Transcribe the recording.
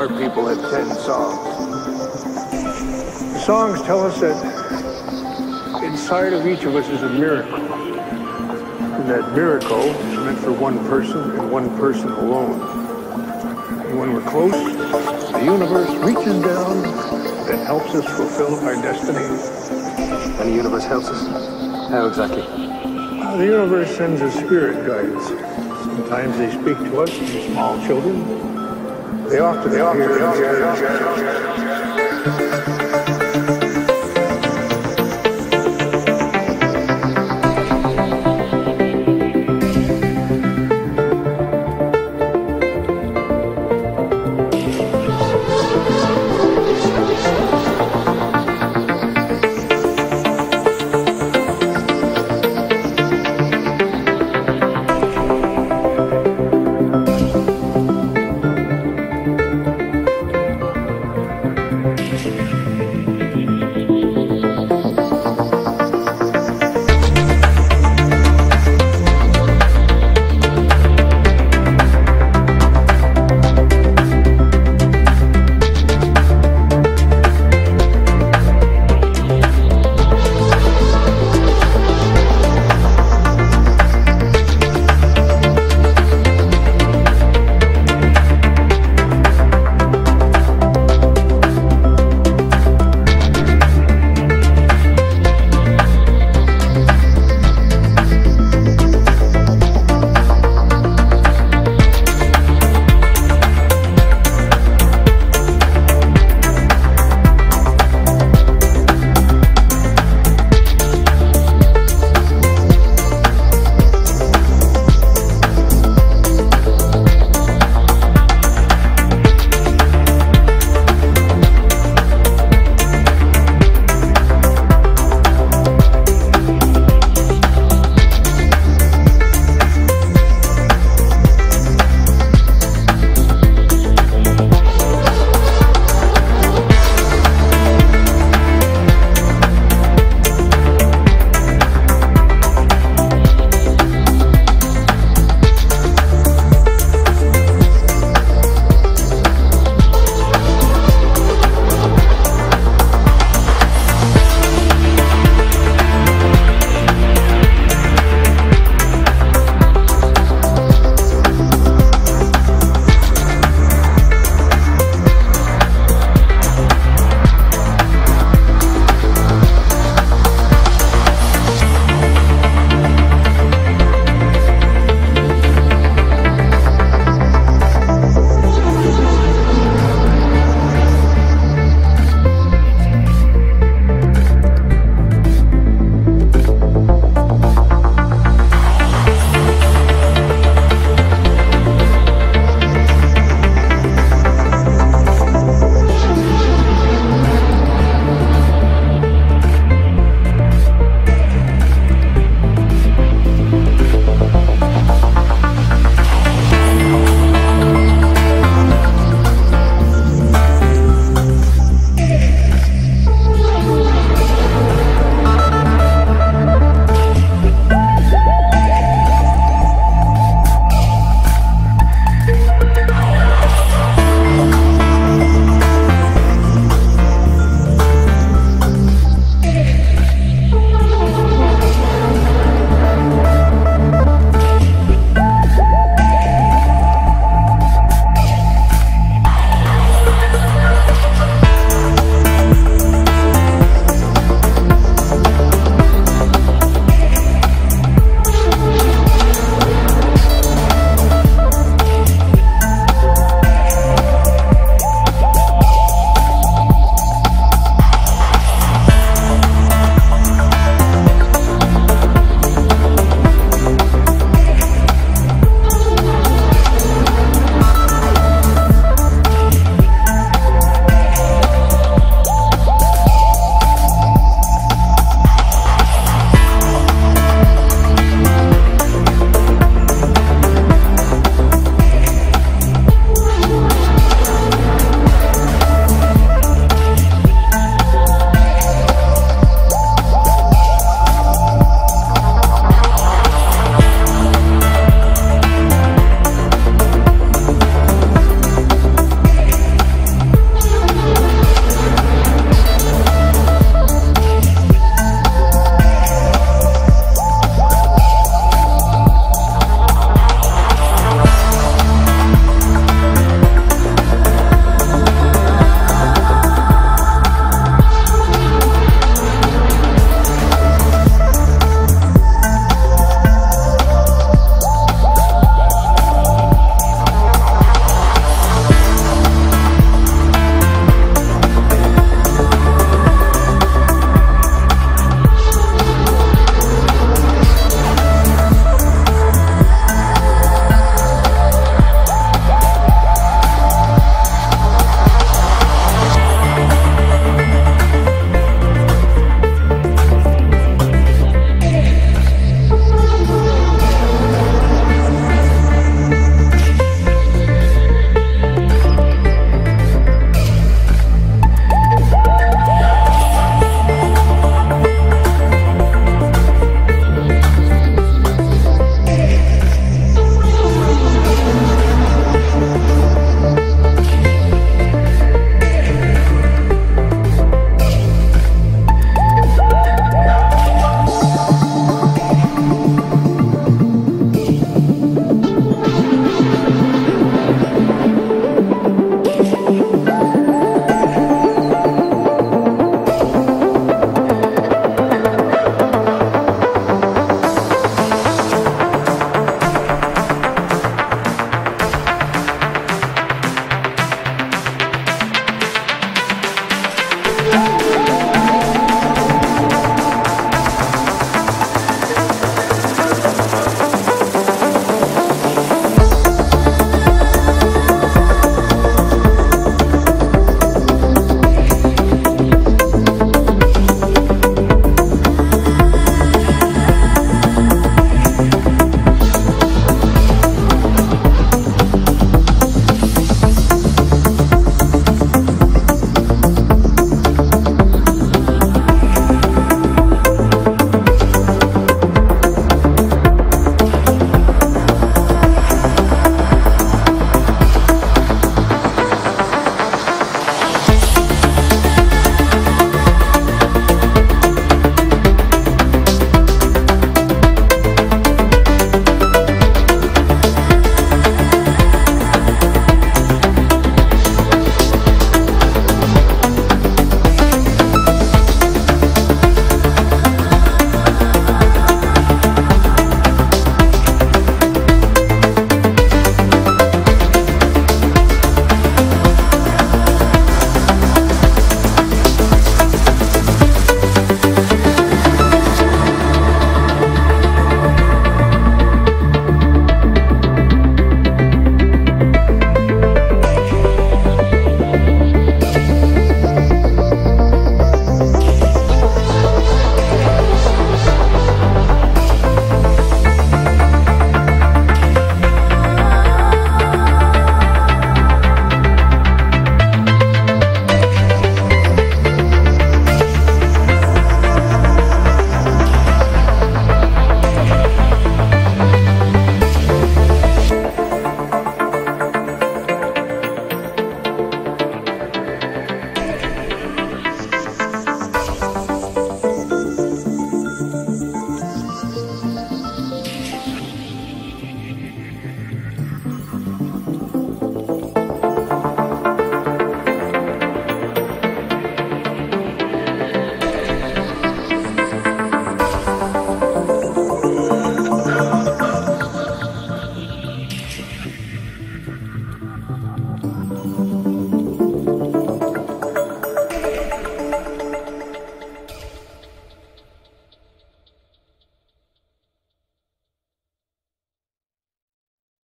Our people have ten songs. The songs tell us that inside of each of us is a miracle. And that miracle is meant for one person and one person alone. And when we're close, the universe reaches down and helps us fulfill our destiny. And the universe helps us? How exactly? Uh, the universe sends a spirit guides. Sometimes they speak to us as small children. They often, they often, they often.